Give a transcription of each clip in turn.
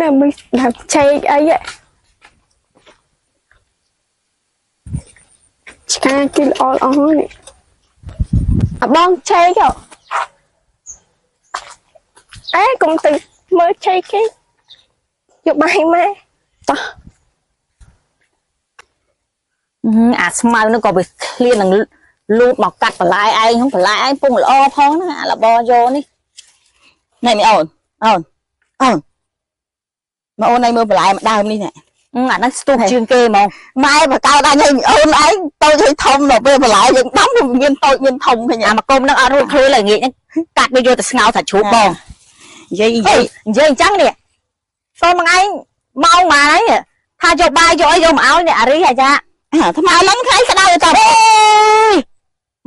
ណែមិនដាក់ឆេកអីហ៎ឆ្កាគីល្អល្អនេះអបងឆេកហ៎អេកុំទៅមើលឆេកគេយកបាយម៉ែតោះអាស្មៅនោះក៏វាឃ្លាននឹងលូតមកកាត់បន្លែឯងហ្នឹងបន្លែឯងពងល្អផងណាអាលបយកនេះនេះនេះអូនអូនអូន មកអូនឯងមើលបន្លែម្ដើមនេះណាអាហ្នឹងស្ទុះជាងគេហ្មងម៉ែបកៅដល់នេះអូនឯងតូចឲ្យធំដល់ពេលបន្លែយើងដាំវាមានតូចមានធំឃើញអាមកគុំហ្នឹងអត់រួចខ្លួនឡើយងាកហ្នឹងកាត់វាយកទៅស្ងោរថាជ្រូកបងនិយាយនិយាយនិយាយអញ្ចឹងនេះកូនមួយឯងម៉ោងម៉ាហើយថាយកបាយយកអីយកមកឲ្យនេះអារីអាចាថ្មឡើងខ្លាយក្តៅទៅអេ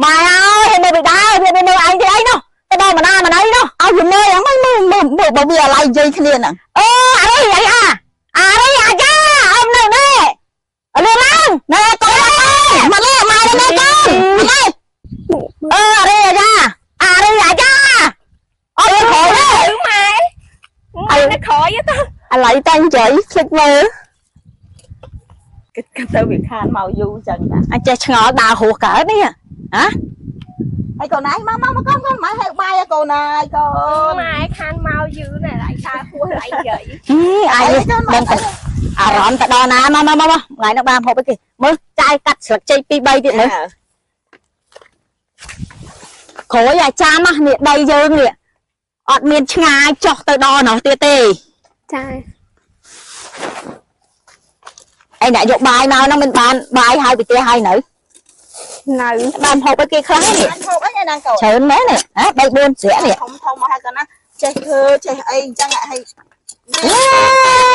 ម៉ែអើយមើលបិតាវាមើលឯងទីអីនោះទៅដល់ម៉ណាម៉ណៃនោះឲ្យវាមើលយ៉ាងម៉េចមើលមើលមើលបើវាអាឡៃនិយាយគ្នាហ្នឹងអូអារីអីអាអារីអាចាអមនៅនេះ អលឡើងណែកូនមកលេម៉ែនេះកូនមកលេអឺអារីអាចាអារីអាចាអត់ខោទេម៉ែអីនៅក្រោយទៅអាឡៃតាំងចៃភ្លេចមើលគិតទៅវាខានម ហួសកើតនេះហ៎ហើយកូនឯងមកមកមកកូនកូនម៉ែហៅបាយកូនឯងកូនម៉ែខានមកយឺណែ lại តាហួសអីយាយអីអាយដឹងតែអារម្មណ៍ទៅដល់ណាមកមកមកថ្ងៃនេះបានហូបអីគេមើលចាយកាត់ស្លឹកចេក2 3ទៀតមើលក្រោយអាចាមនេះដីយើងនេះអត់មានឆ្ងាយចុះទៅដល់នោះទៀតទេចាឯអ្នកយកបាយមកហ្នឹងមិនបានបាយហើយពីផ្ទះហើយនៅនៅបានហូបអីគេខ្លះនេះបានហូបអី ណាកូនច្រើនមែននេះហ៎3 4ស្រាក់នេះធំធំមកហើយកូនណាចេះធ្វើចេះអីអញ្ចឹងឲ្យ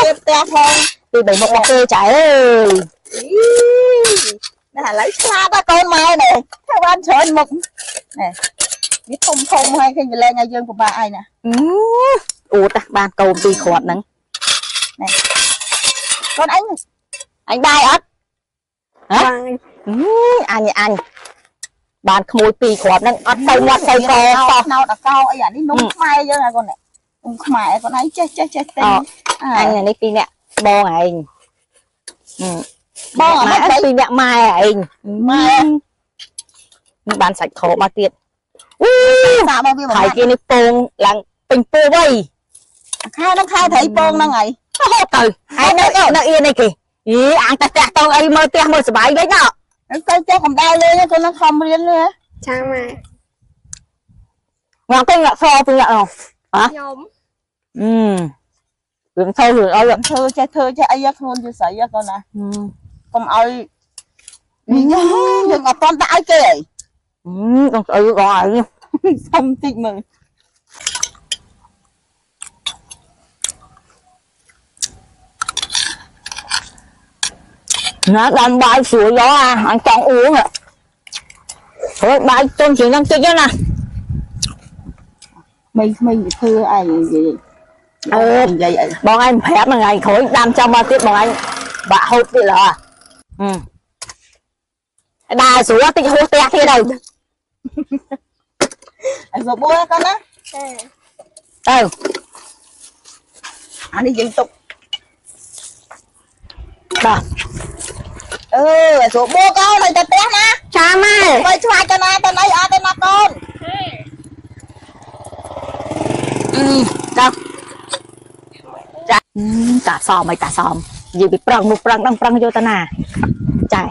វាផ្ទះផងពីបីមុខមកគេចៃអើយណាឥឡូវឆ្លាតដល់កូនម៉ែនេះធ្វើបានច្រើនមុខនេះវាធំធំហើយឃើញវាលែងឲ្យយើងពិបាកអីណាអឺអួតណាស់បានកូនពីរគ្រាប់ហ្នឹងកូនអញអញបាយអត់បាយអឺអញអញ បានក្មួយពីរគ្រាប់ហ្នឹងអត់ទៅមាត់ទៅកសោះណោតអកោអីអានេះនំខ្មែរយើងហ៎កូននេះនំខ្មែរកូនឯងចេះចេះចេះទិញអញនេះពីរអ្នកបងឯងបងអាម៉ែម៉ែពីរអ្នកម៉ែឯងម៉ែនេះបានសាច់ខោមកទៀតអឺសាកមកវាថៃគេនេះពងឡើងពេញពោះវៃខែនឹងខែត្រីពងហ្នឹងហើយហូបទៅហើយនៅនៅអៀនអីគេយីអាងតែតាក់តងអីមើលផ្ទះមើលសុបាយវិញណោះ ទៅចេះកំដៅលេងកូននឹងខំរៀនលេងចាម៉ែងទៅអ្នកសពីអ្នកនោះខ្ញុំអឺរឿងទៅរឿងអីធ្វើចេះធ្វើចេះអីខ្លួនយស្រីកូនណាអឺកុំឲ្យវិញយើងអត់តន់ដាក់ឲ្យគេហីអឺដល់អីក៏អីសុំតិចមើល ណាដាំបាយស្រួលយកអាអញចង់អ៊ូងហើយបាយទុំជាងហ្នឹងតិចណាមីថ្មីវាធ្វើអីនិយាយអឺនិយាយអីបងឯងប្រាប់ថ្ងៃក្រោយដាំចាំម អឺដើរស្រួលតិចហួសផ្ទះទៀតទៅអីសបួរកូនណាចាទៅអានេះយើងទុកបាទអឺអាសបួរកូនឲ្យទៅផ្ទះណាចាម៉ែបើឆ្លាតទៅណាទៅណីអត់ទៅណាកូនអឺចាចាតាសមអីតាសមនិយាយពីប្រឹងនោះប្រឹងដឹងប្រឹងយកទៅណាចា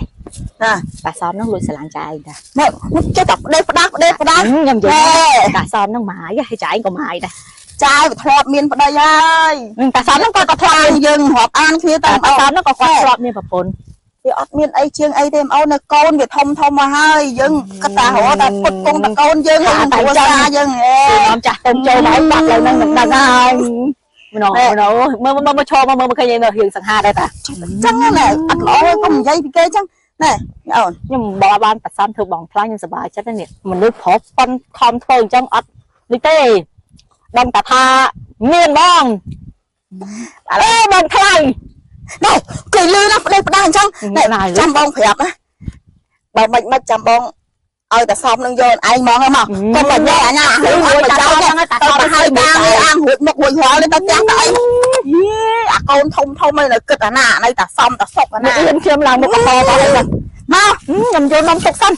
ណាតាសមនោះលួចស្រឡាញ់ចាឯងតាមកចេះតែផ្ដេសផ្ដាស់ផ្ដេសផ្ដាស់ខ្ញុំនិយាយតាសមនោះម៉ាយហើយចាឯងក៏ម៉ាយដែរចាយវាធ្លាប់មានប្តីហើយតាសមនោះក៏ក៏ធ្លាប់យើងរាប់អានគ្នាទៅតាសមនោះក៏គាត់ធ្លាប់មានប្រពន្ធ វាអត់មានអីជាងអីទេអូននៅកូនវាធំធំមកហើយយើងកតារហតែពុតពងតកូនយើងតែចាយើងហេខ្ញុំចាស់ទុំចូលមកបាក់លើនឹងនឹងដឹងហើយម្ដងម្ដងមើលមើលមើលឈរមើលមើលឃើញនៅរៀងសង្ហាដែរតាចឹងណាអត់ល្អកុំនិយាយពីគេចឹងណែអូនខ្ញុំបងបានប្រសានធ្វើបងខ្លាំងខ្ញុំសប្បាយចិត្តណាស់នេះមនុស្សប្រុសប៉ុនខំធ្វើអញ្ចឹងអត់នេះទេដឹងតែថាមានបងអេបងថ្លៃ ណែគេលឺណាប្តីប្តាអញ្ចឹងណែចាំបងប្រាប់ណាបើមិនមិនចាំបងឲ្យតែសមនឹងយកឯងមកហ្នឹងមកកុំបាច់យកអាណារួចតែដល់ហ្នឹងតែដល់ហើយបានអាងរួចមុខរួចរាល់ទៅទាំងទៅអីយេអាកូនធំធំឯនៅគិតអាណានៅតែសមតែសុកអាណាខ្ញុំឈាមឡើងមុខកបអស់ហើយមកខ្ញុំយកនំទុកសិន